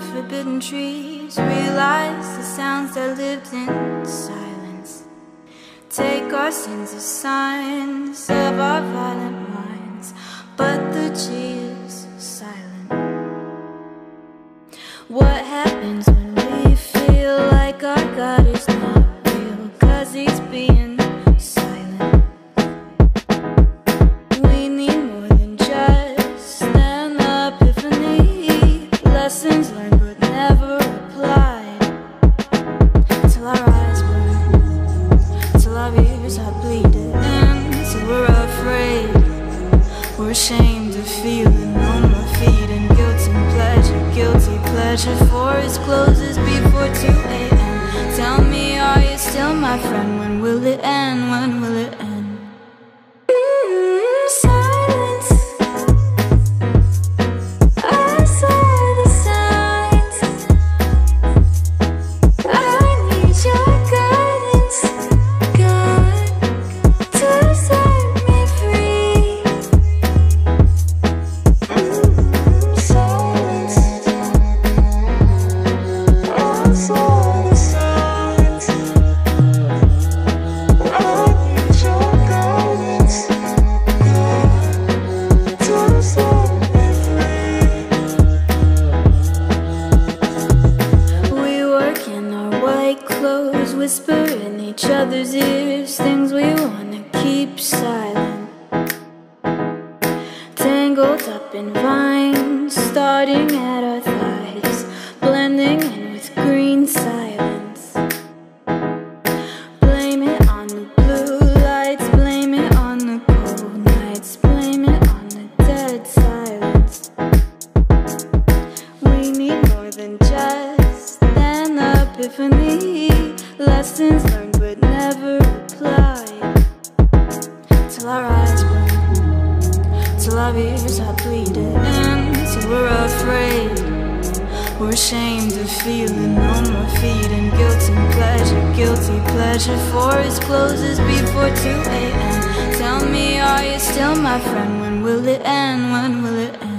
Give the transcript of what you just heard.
forbidden trees. Realize the sounds that lived in silence. Take our sins as signs of our violent closes before 2 a.m. Tell me, are you still my friend? When will it end? When will it end? Whisper in each other's ears things we wanna keep silent. Tangled up in vines, starting at our thighs, blending in with green silence. Blame it on the blue lights, blame it on the cold nights, blame it on the dead silence. We need more than just an epiphany. Lessons learned but never applied. Till our eyes burn, till our ears are bleeding, till we're afraid. We're ashamed of feeling on my feet and guilt and pleasure, guilty pleasure Forest closes before 2 a.m. Tell me, are you still my friend? When will it end? When will it end?